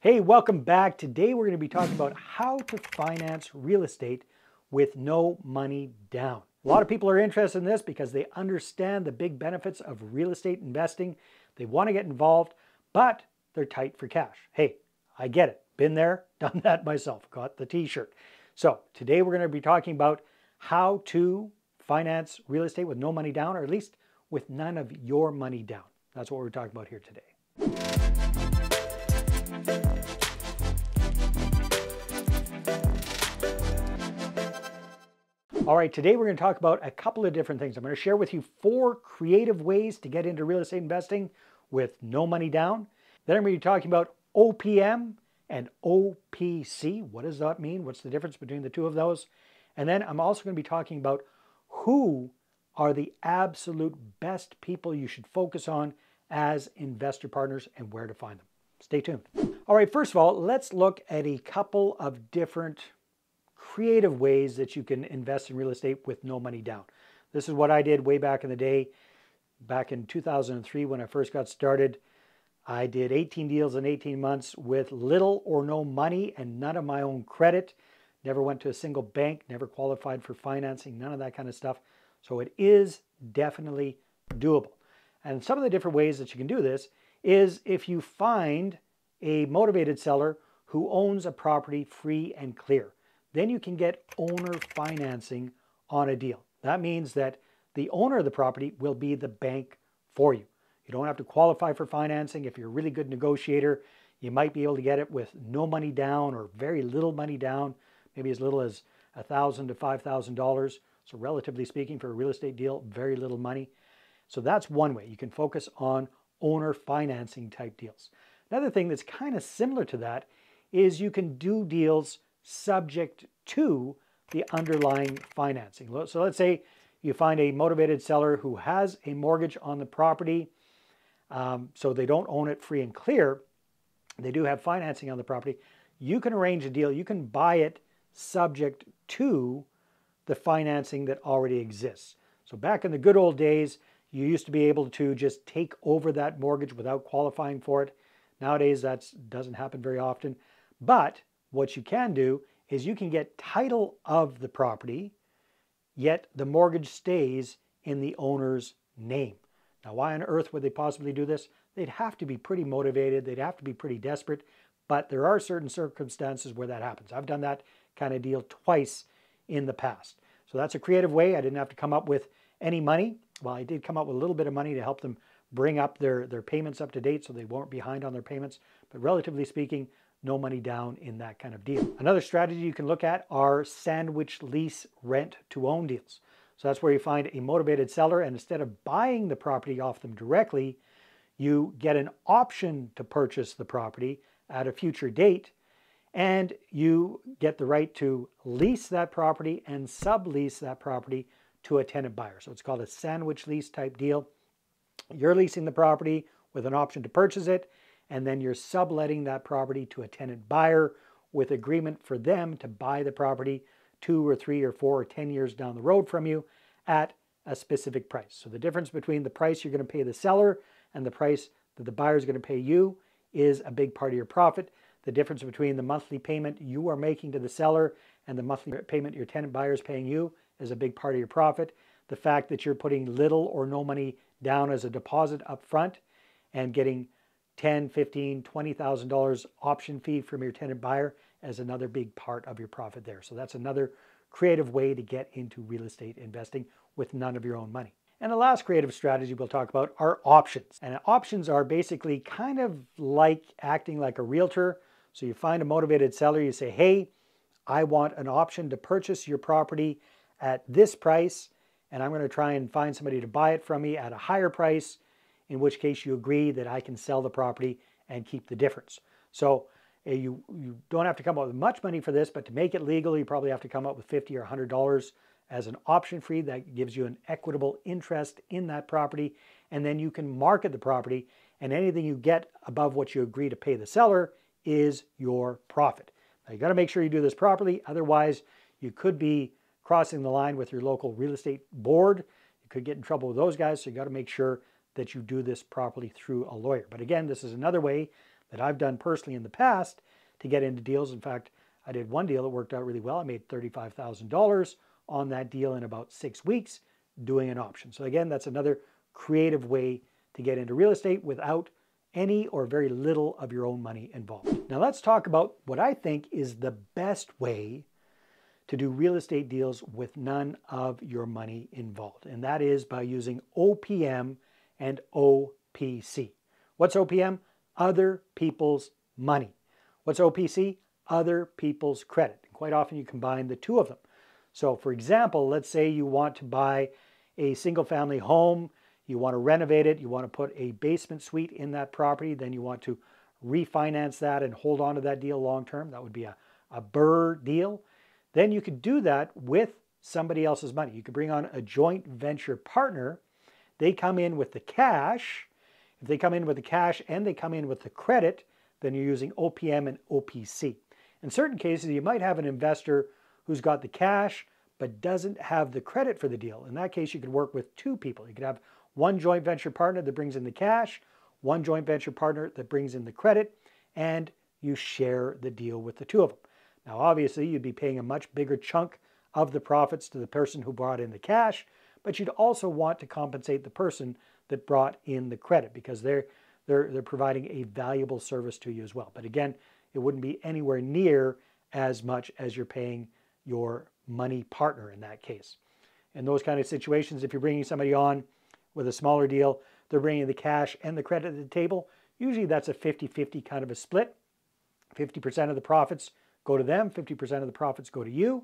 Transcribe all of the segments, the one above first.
Hey, welcome back. Today we're going to be talking about how to finance real estate with no money down. A lot of people are interested in this because they understand the big benefits of real estate investing. They want to get involved, but they're tight for cash. Hey, I get it. Been there, done that myself, got the t-shirt. So today we're going to be talking about how to finance real estate with no money down, or at least with none of your money down. That's what we're talking about here today. All right, today we're going to talk about a couple of different things. I'm going to share with you four creative ways to get into real estate investing with no money down. Then I'm going to be talking about OPM and OPC. What does that mean? What's the difference between the two of those? And then I'm also going to be talking about who are the absolute best people you should focus on as investor partners and where to find them. Stay tuned. All right, first of all, let's look at a couple of different creative ways that you can invest in real estate with no money down. This is what I did way back in the day, back in 2003 when I first got started. I did 18 deals in 18 months with little or no money and none of my own credit. Never went to a single bank, never qualified for financing, none of that kind of stuff. So it is definitely doable. And some of the different ways that you can do this is if you find a motivated seller who owns a property free and clear, then you can get owner financing on a deal. That means that the owner of the property will be the bank for you. You don't have to qualify for financing. If you're a really good negotiator, you might be able to get it with no money down or very little money down, maybe as little as 1,000 to $5,000. So relatively speaking, for a real estate deal, very little money. So that's one way. You can focus on owner financing type deals. Another thing that's kind of similar to that is you can do deals subject to the underlying financing. So let's say you find a motivated seller who has a mortgage on the property, um, so they don't own it free and clear. They do have financing on the property. You can arrange a deal. You can buy it subject to the financing that already exists. So back in the good old days, you used to be able to just take over that mortgage without qualifying for it. Nowadays, that doesn't happen very often. But what you can do is you can get title of the property, yet the mortgage stays in the owner's name. Now, why on earth would they possibly do this? They'd have to be pretty motivated, they'd have to be pretty desperate, but there are certain circumstances where that happens. I've done that kind of deal twice in the past. So that's a creative way. I didn't have to come up with any money. Well, I did come up with a little bit of money to help them bring up their, their payments up to date so they weren't behind on their payments. But relatively speaking, no money down in that kind of deal. Another strategy you can look at are sandwich lease rent to own deals. So that's where you find a motivated seller and instead of buying the property off them directly, you get an option to purchase the property at a future date and you get the right to lease that property and sublease that property to a tenant buyer. So it's called a sandwich lease type deal. You're leasing the property with an option to purchase it and then you're subletting that property to a tenant buyer with agreement for them to buy the property two or three or four or 10 years down the road from you at a specific price. So the difference between the price you're going to pay the seller and the price that the buyer is going to pay you is a big part of your profit. The difference between the monthly payment you are making to the seller and the monthly payment your tenant buyer is paying you is a big part of your profit. The fact that you're putting little or no money down as a deposit up front and getting 10, 15, $20,000 option fee from your tenant buyer as another big part of your profit there. So that's another creative way to get into real estate investing with none of your own money. And the last creative strategy we'll talk about are options. And options are basically kind of like acting like a realtor. So you find a motivated seller, you say, hey, I want an option to purchase your property at this price, and I'm going to try and find somebody to buy it from me at a higher price in which case you agree that I can sell the property and keep the difference. So uh, you, you don't have to come up with much money for this, but to make it legal, you probably have to come up with 50 or $100 as an option fee that gives you an equitable interest in that property. And then you can market the property and anything you get above what you agree to pay the seller is your profit. Now you got to make sure you do this properly. Otherwise, you could be crossing the line with your local real estate board. You could get in trouble with those guys. So you got to make sure that you do this properly through a lawyer. But again, this is another way that I've done personally in the past to get into deals. In fact, I did one deal that worked out really well. I made $35,000 on that deal in about six weeks doing an option. So again, that's another creative way to get into real estate without any or very little of your own money involved. Now let's talk about what I think is the best way to do real estate deals with none of your money involved. And that is by using OPM and OPC. What's OPM? Other people's money. What's OPC? Other people's credit. And quite often you combine the two of them. So for example, let's say you want to buy a single family home, you want to renovate it, you want to put a basement suite in that property, then you want to refinance that and hold on to that deal long term. That would be a, a BRRRR deal. Then you could do that with somebody else's money. You could bring on a joint venture partner. They come in with the cash. If they come in with the cash and they come in with the credit, then you're using OPM and OPC. In certain cases, you might have an investor who's got the cash but doesn't have the credit for the deal. In that case, you could work with two people. You could have one joint venture partner that brings in the cash, one joint venture partner that brings in the credit, and you share the deal with the two of them. Now, obviously, you'd be paying a much bigger chunk of the profits to the person who brought in the cash, but you'd also want to compensate the person that brought in the credit because they're, they're, they're providing a valuable service to you as well. But again, it wouldn't be anywhere near as much as you're paying your money partner in that case. In those kind of situations, if you're bringing somebody on with a smaller deal, they're bringing the cash and the credit to the table. Usually that's a 50-50 kind of a split. 50% of the profits go to them, 50% of the profits go to you.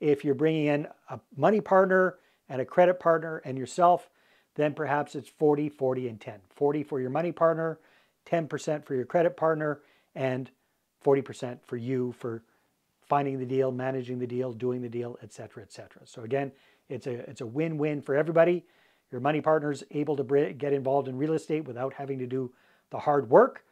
If you're bringing in a money partner and a credit partner and yourself, then perhaps it's 40, 40, and 10. 40 for your money partner, 10% for your credit partner, and 40% for you for finding the deal, managing the deal, doing the deal, etc., etc. So again, it's a it's a win-win for everybody. Your money partner's able to get involved in real estate without having to do the hard work.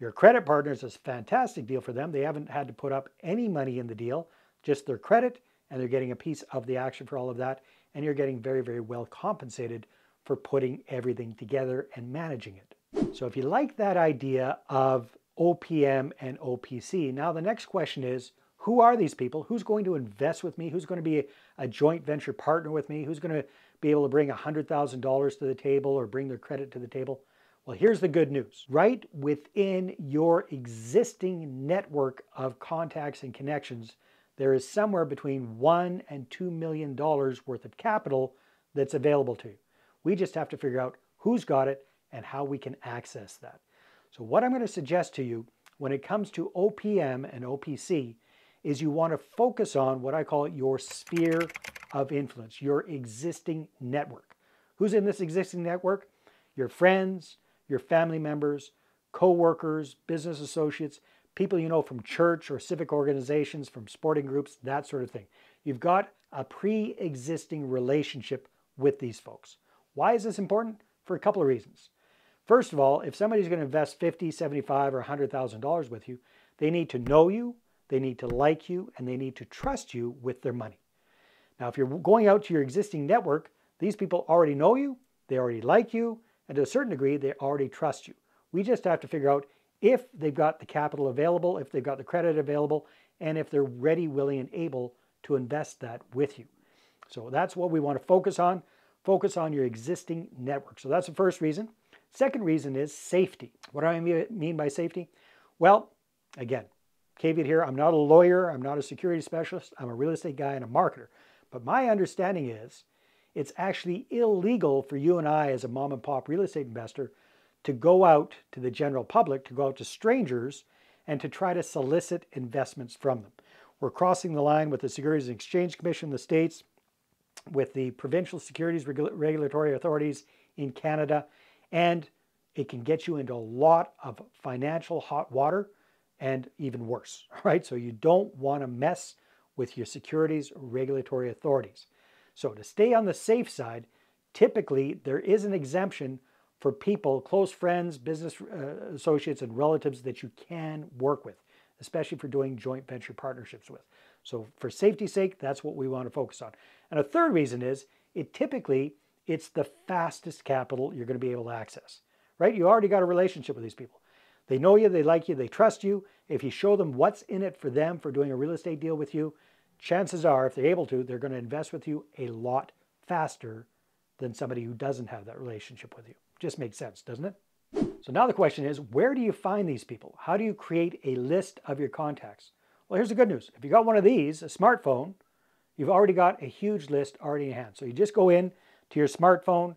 Your credit partners is a fantastic deal for them. They haven't had to put up any money in the deal, just their credit, and they're getting a piece of the action for all of that. And you're getting very, very well compensated for putting everything together and managing it. So if you like that idea of OPM and OPC, now the next question is, who are these people? Who's going to invest with me? Who's going to be a, joint venture partner with me? Who's going to be able to bring $100,000 to the table or bring their credit to the table? Well, here's the good news. Right within your existing network of contacts and connections, there is somewhere between one and two million dollars worth of capital that's available to you. We just have to figure out who's got it and how we can access that. So what I'm going to suggest to you when it comes to OPM and OPC is you want to focus on what I call your sphere of influence, your existing network. Who's in this existing network? Your friends, your family members, co-workers, business associates, people you know from church or civic organizations, from sporting groups, that sort of thing. You've got a pre-existing relationship with these folks. Why is this important? For a couple of reasons. First of all, if somebody's going to invest 50, 75, or $100,000 with you, they need to know you, they need to like you and they need to trust you with their money. Now, if you're going out to your existing network, these people already know you, they already like you, and to a certain degree, they already trust you. We just have to figure out if they've got the capital available, if they've got the credit available, and if they're ready, willing, and able to invest that with you. So that's what we want to focus on. Focus on your existing network. So that's the first reason. Second reason is safety. What do I mean by safety? Well, again, Caveat here, I'm not a lawyer, I'm not a security specialist, I'm a real estate guy and a marketer. But my understanding is it's actually illegal for you and I as a mom and pop real estate investor to go out to the general public, to go out to strangers and to try to solicit investments from them. We're crossing the line with the Securities and Exchange Commission in the States, with the provincial securities regulatory authorities in Canada, and it can get you into a lot of financial hot water and even worse, right? So you don't want to mess with your securities regulatory authorities. So to stay on the safe side, typically there is an exemption for people, close friends, business uh, associates, and relatives that you can work with, especially for doing joint venture partnerships with. So for safety's sake, that's what we want to focus on. And a third reason is it typically it's the fastest capital you're going to be able to access, right? You already got a relationship with these people. They know you, they like you, they trust you. If you show them what's in it for them for doing a real estate deal with you, chances are, if they're able to, they're going to invest with you a lot faster than somebody who doesn't have that relationship with you. Just makes sense, doesn't it? So now the question is, where do you find these people? How do you create a list of your contacts? Well, here's the good news. If you got one of these, a smartphone, you've already got a huge list already in hand. So you just go in to your smartphone,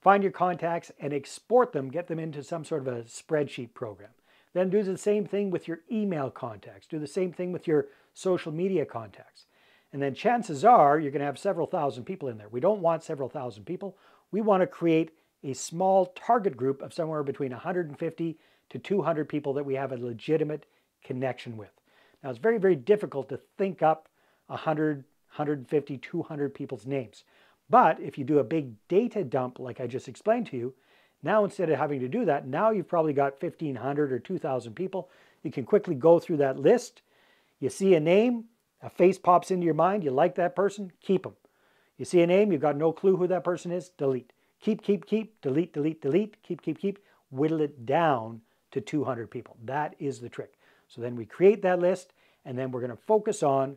find your contacts and export them, get them into some sort of a spreadsheet program. Then do the same thing with your email contacts. Do the same thing with your social media contacts. And then chances are you're going to have several thousand people in there. We don't want several thousand people. We want to create a small target group of somewhere between 150 to 200 people that we have a legitimate connection with. Now, it's very, very difficult to think up 100, 150, 200 people's names. But if you do a big data dump, like I just explained to you, now instead of having to do that, now you've probably got 1,500 or 2,000 people. You can quickly go through that list. You see a name, a face pops into your mind, you like that person, keep them. You see a name, you've got no clue who that person is, delete. Keep, keep, keep, delete, delete, delete, keep, keep, keep, whittle it down to 200 people. That is the trick. So then we create that list and then we're going to focus on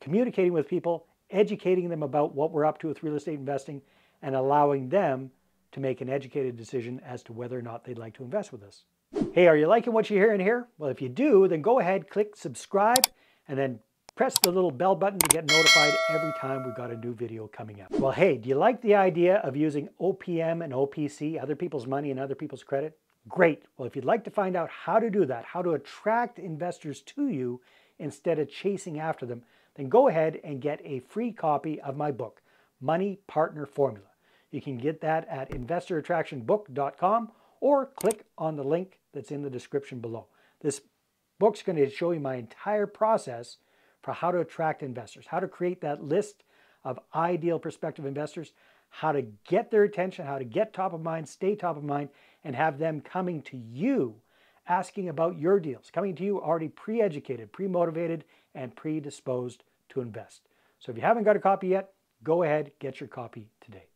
communicating with people educating them about what we're up to with real estate investing, and allowing them to make an educated decision as to whether or not they'd like to invest with us. Hey, are you liking what you're hearing here? Well, if you do, then go ahead, click subscribe, and then press the little bell button to get notified every time we've got a new video coming up. Well, hey, do you like the idea of using OPM and OPC, other people's money and other people's credit? Great. Well, if you'd like to find out how to do that, how to attract investors to you instead of chasing after them, then go ahead and get a free copy of my book, Money Partner Formula. You can get that at investorattractionbook.com or click on the link that's in the description below. This book's going to show you my entire process for how to attract investors, how to create that list of ideal prospective investors, how to get their attention, how to get top of mind, stay top of mind, and have them coming to you asking about your deals, coming to you already pre-educated, pre-motivated, and predisposed to invest. So if you haven't got a copy yet, go ahead, get your copy today.